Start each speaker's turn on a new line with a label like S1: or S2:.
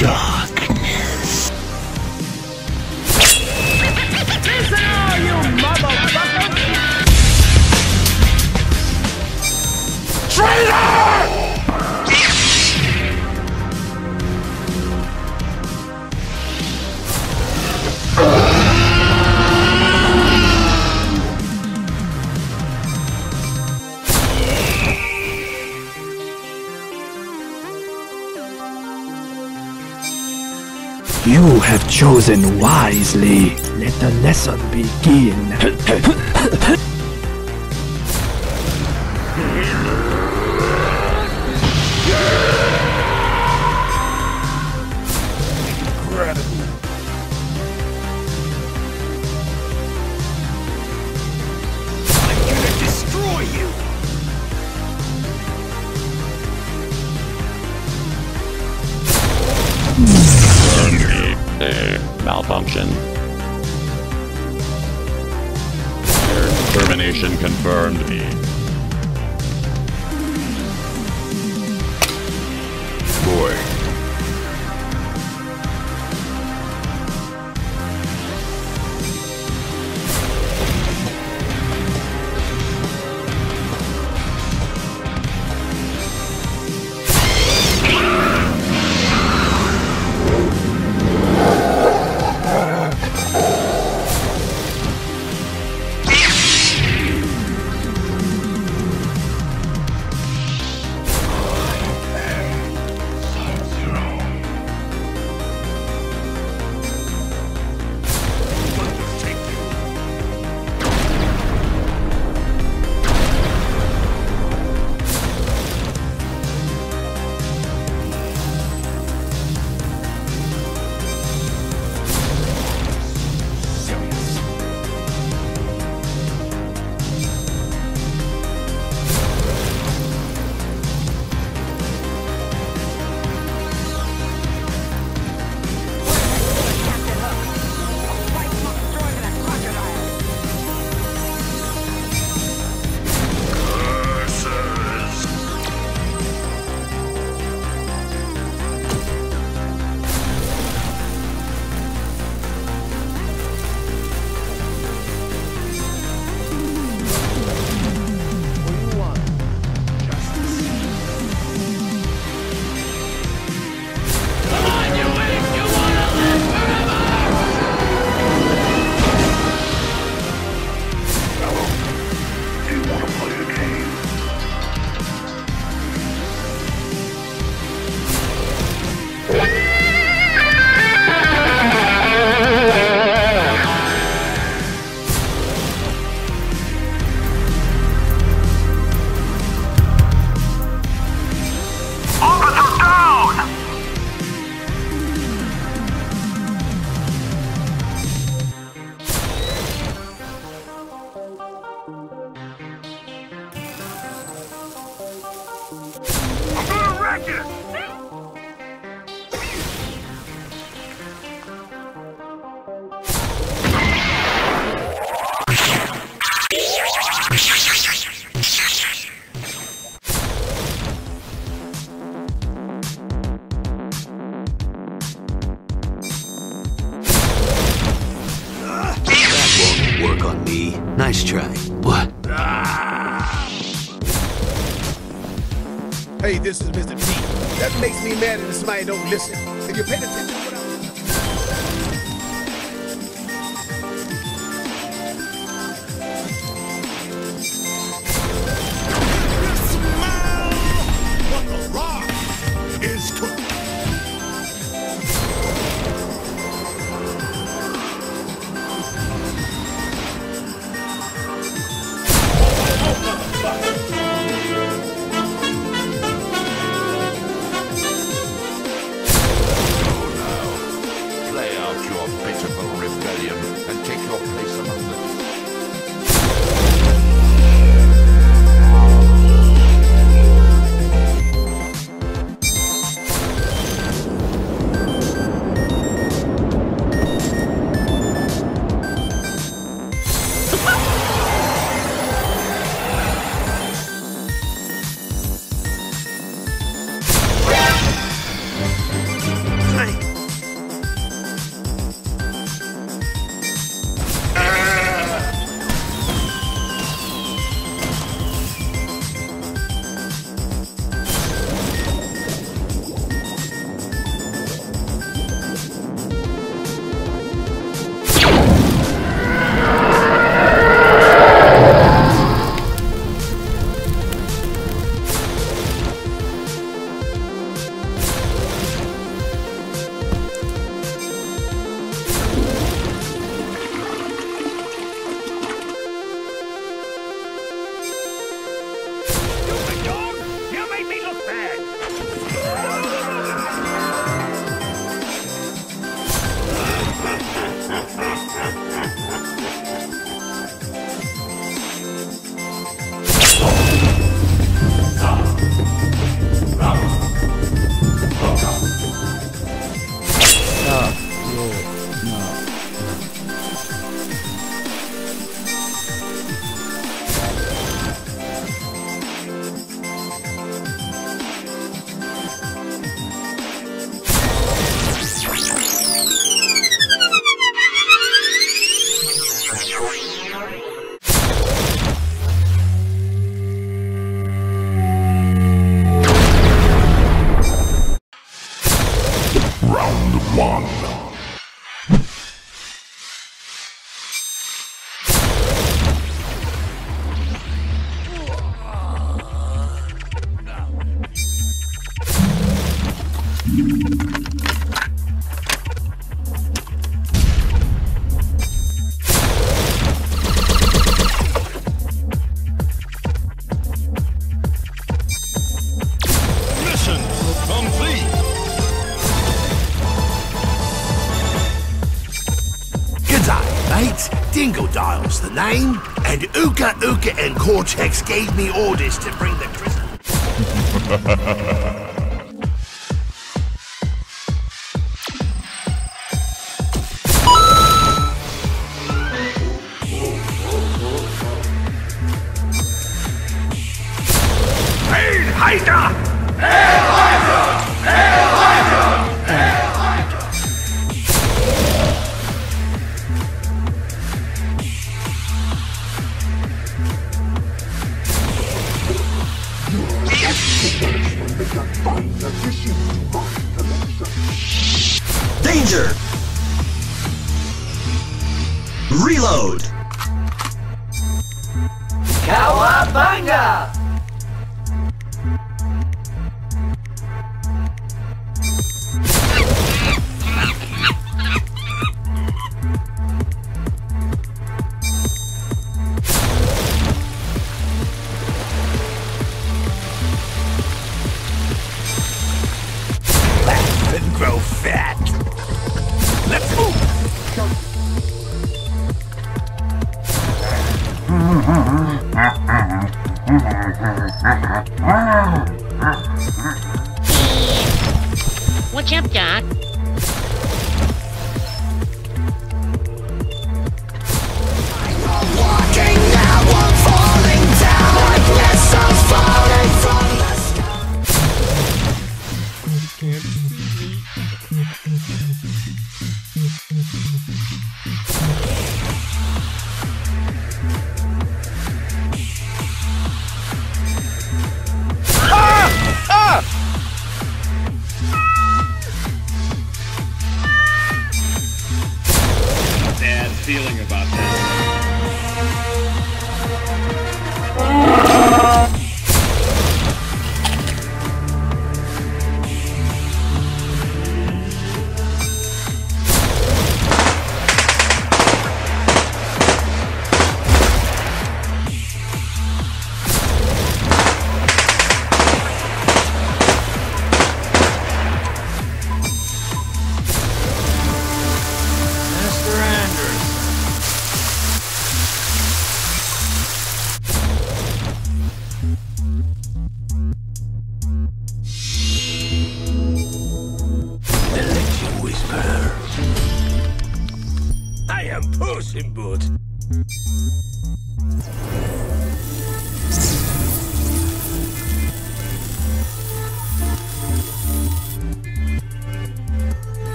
S1: the
S2: have chosen wisely. Let the lesson begin.
S1: Destroy
S3: Uh, malfunction. Termination confirmed.
S1: Boy. That won't work on me. Nice try. What?
S4: Hey, this is Mr. T. That makes me mad that somebody don't listen. If you pay attention Uka Uka and Cortex gave me orders to bring the
S5: crystal. Reload!
S6: Cowabunga!